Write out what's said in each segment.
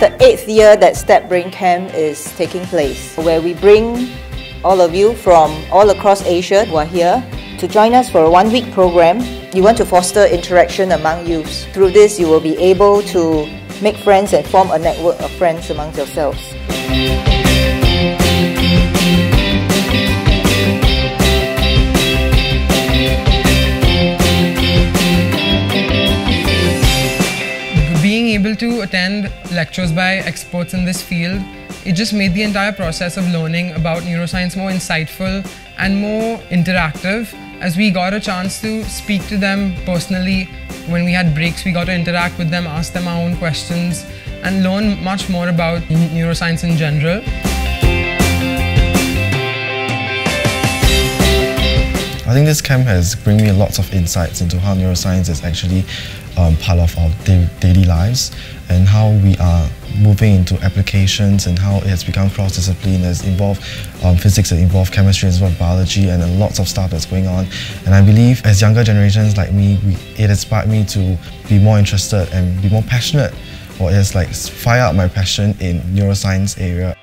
the eighth year that Step Brain Camp is taking place, where we bring all of you from all across Asia who are here to join us for a one week program. You want to foster interaction among youths. Through this, you will be able to make friends and form a network of friends amongst yourselves. Able to attend lectures by experts in this field, it just made the entire process of learning about neuroscience more insightful and more interactive as we got a chance to speak to them personally. When we had breaks, we got to interact with them, ask them our own questions, and learn much more about neuroscience in general. I think this camp has bring me lots of insights into how neuroscience is actually um, part of our daily lives and how we are moving into applications and how it has become cross-discipline, has involved um, physics, it involved chemistry, as well biology and lots of stuff that's going on. And I believe as younger generations like me, we, it inspired me to be more interested and be more passionate or it has like fire up my passion in neuroscience area.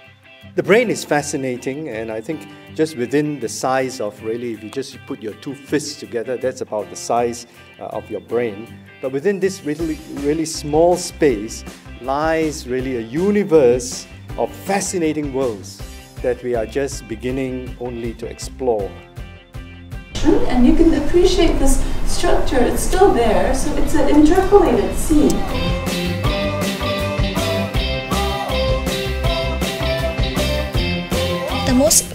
The brain is fascinating and I think just within the size of really, if you just put your two fists together, that's about the size uh, of your brain. But within this really, really small space lies really a universe of fascinating worlds that we are just beginning only to explore. And you can appreciate this structure, it's still there, so it's an interpolated scene.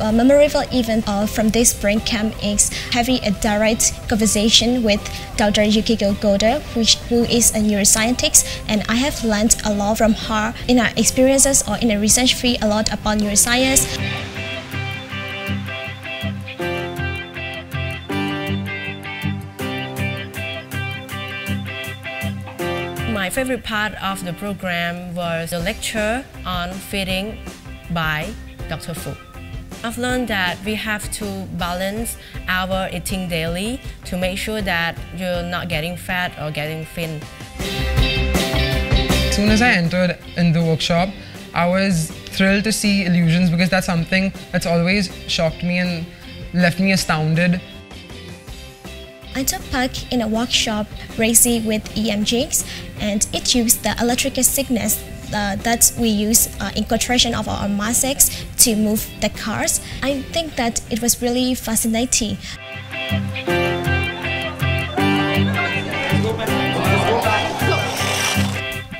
Uh, memorable event uh, from this brain camp is having a direct conversation with Dr. Yukiko Goda, which, who is a neuroscientist, and I have learned a lot from her in our experiences or in the research field a lot about neuroscience. My favorite part of the program was the lecture on feeding by Dr. Fu. I've learned that we have to balance our eating daily to make sure that you're not getting fat or getting thin. As soon as I entered in the workshop, I was thrilled to see illusions because that's something that's always shocked me and left me astounded. I took part in a workshop racing with EMGs and it used the electrical signals uh, that we use uh, incorporation of our masses to move the cars. I think that it was really fascinating.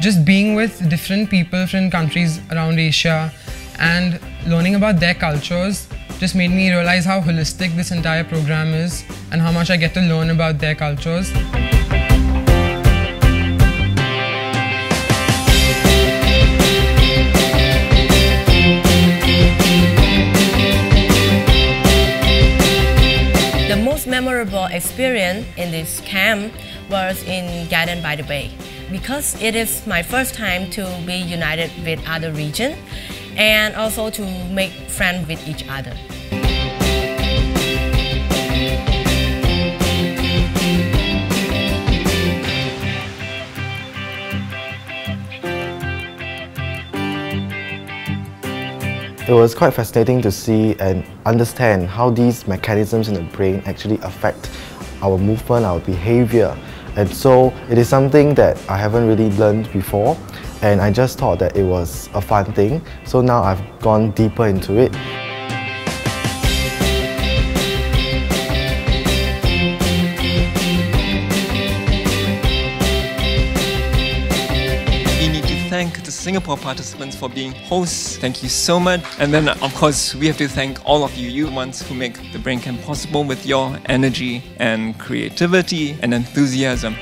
Just being with different people from countries around Asia and learning about their cultures just made me realize how holistic this entire program is and how much I get to learn about their cultures. Memorable experience in this camp was in Garden by the Bay because it is my first time to be united with other region and also to make friends with each other. It was quite fascinating to see and understand how these mechanisms in the brain actually affect our movement, our behavior. And so it is something that I haven't really learned before and I just thought that it was a fun thing. So now I've gone deeper into it. Singapore participants for being hosts. Thank you so much. And then, of course, we have to thank all of you, you ones who make the Brain Camp possible with your energy and creativity and enthusiasm.